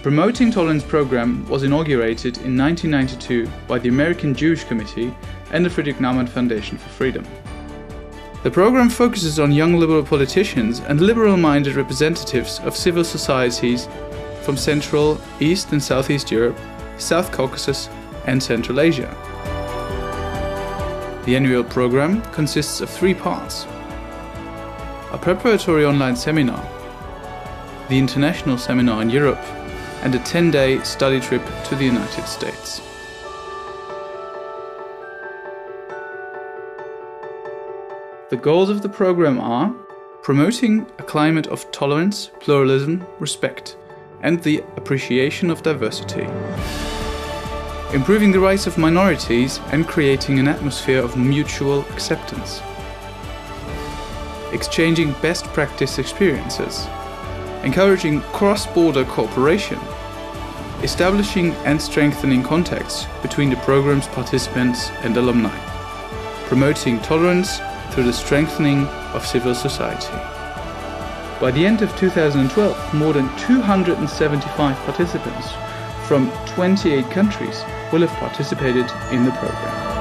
Promoting Tolerance program was inaugurated in 1992 by the American Jewish Committee and the Friedrich Naumann Foundation for Freedom. The program focuses on young liberal politicians and liberal minded representatives of civil societies from Central, East and Southeast Europe, South Caucasus, and Central Asia. The annual program consists of three parts a preparatory online seminar, the international seminar in Europe, and a 10 day study trip to the United States. The goals of the program are promoting a climate of tolerance, pluralism, respect, and the appreciation of diversity, improving the rights of minorities and creating an atmosphere of mutual acceptance, exchanging best practice experiences, encouraging cross border cooperation, establishing and strengthening contacts between the program's participants and alumni, promoting tolerance through the strengthening of civil society. By the end of 2012, more than 275 participants from 28 countries will have participated in the program.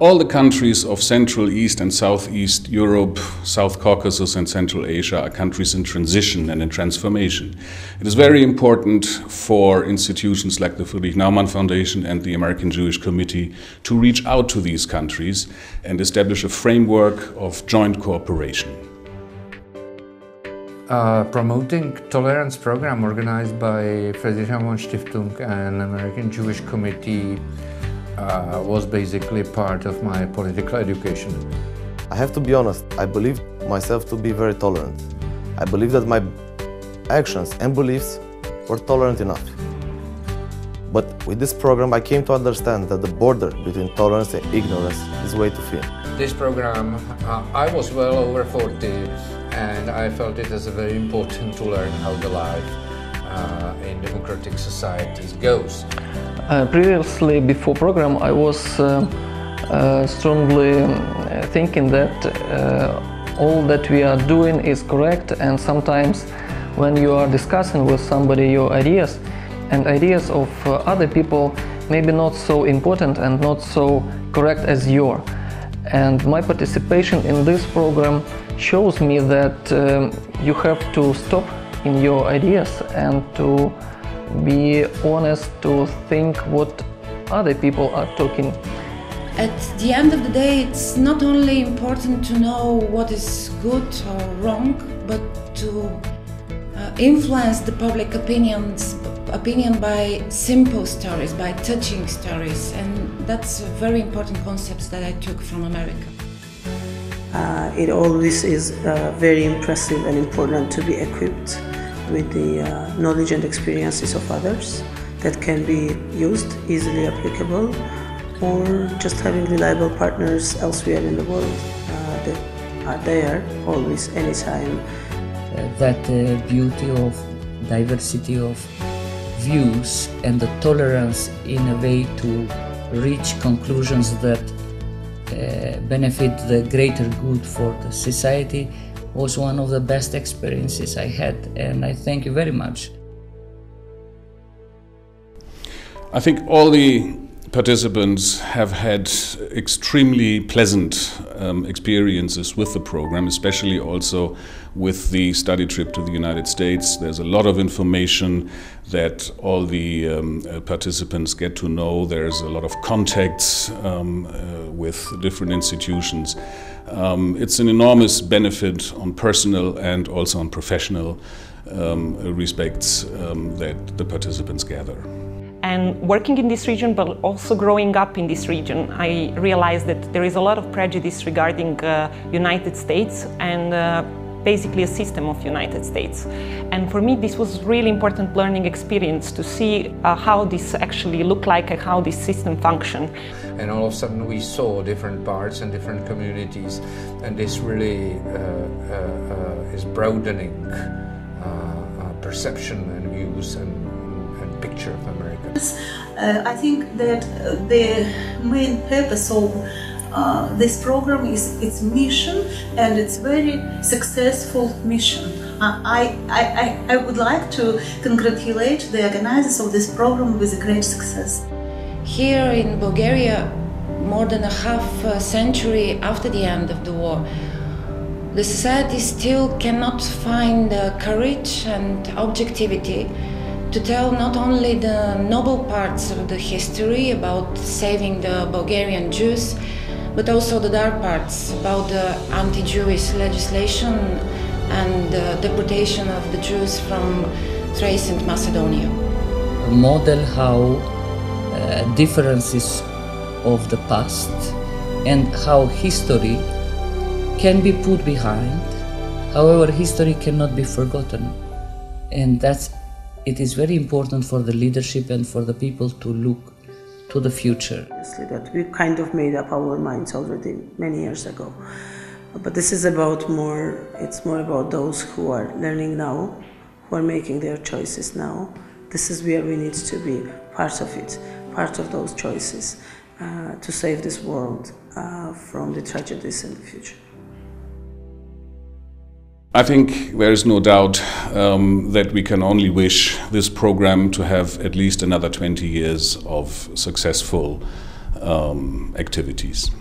All the countries of Central, East, and Southeast Europe, South Caucasus, and Central Asia are countries in transition and in transformation. It is very important for institutions like the Friedrich Naumann Foundation and the American Jewish Committee to reach out to these countries and establish a framework of joint cooperation. Promoting tolerance program organized by Friedrich Naumann Stiftung and American Jewish Committee uh, was basically part of my political education. I have to be honest, I believe myself to be very tolerant. I believe that my actions and beliefs were tolerant enough. But with this program, I came to understand that the border between tolerance and ignorance is way too thin. This program, uh, I was well over 40 and I felt it as very important to learn how the life uh, in democratic societies goes. Uh, previously, before program, I was uh, uh, strongly thinking that all that we are doing is correct and sometimes when you are discussing with somebody your ideas and ideas of other people maybe not so important and not so correct as your and my participation in this program shows me that um, you have to stop in your ideas and to be honest to think what other people are talking. At the end of the day, it's not only important to know what is good or wrong, but to uh, influence the public opinions opinion by simple stories, by touching stories, and that's a very important concepts that I took from America. Uh, it always is uh, very impressive and important to be equipped with the uh, knowledge and experiences of others that can be used, easily applicable, or just having reliable partners elsewhere in the world uh, that are there always, anytime. Uh, that uh, beauty of diversity of views and the tolerance in a way to reach conclusions that Uh, benefit the greater good for the society was one of the best experiences I had, and I thank you very much. I think all the participants have had extremely pleasant um, experiences with the program, especially also with the study trip to the United States. There's a lot of information that all the um, uh, participants get to know. There's a lot of contacts um, uh, with different institutions. Um, it's an enormous benefit on personal and also on professional um, respects um, that the participants gather. And working in this region, but also growing up in this region, I realized that there is a lot of prejudice regarding uh, United States and uh, basically a system of United States. And for me, this was really important learning experience to see uh, how this actually looked like and how this system functioned. And all of a sudden we saw different parts and different communities, and this really uh, uh, uh is broadening perception and views and picture of America. Uh, I think that uh, the main purpose of uh, this program is its mission and it's very successful mission. Uh, I, I, I, would like to congratulate the organizers of this program with a great success. Here in Bulgaria, more than a half a century after the end of the war, the society still cannot find the courage and objectivity to tell not only the noble parts of the history about saving the Bulgarian Jews, but also the dark parts about the anti Jewish legislation and the deportation of the Jews from Thrace and Macedonia. Model how uh, differences of the past and how history can be put behind. However, history cannot be forgotten. And that's it is very important for the leadership and for the people to look to the future. That we kind of made up our minds already many years ago. But this is about more, it's more about those who are learning now, who are making their choices now. This is where we need to be part of it, part of those choices uh, to save this world uh, from the tragedies in the future. I think there is no doubt um, that we can only wish this program to have at least another 20 years of successful um, activities.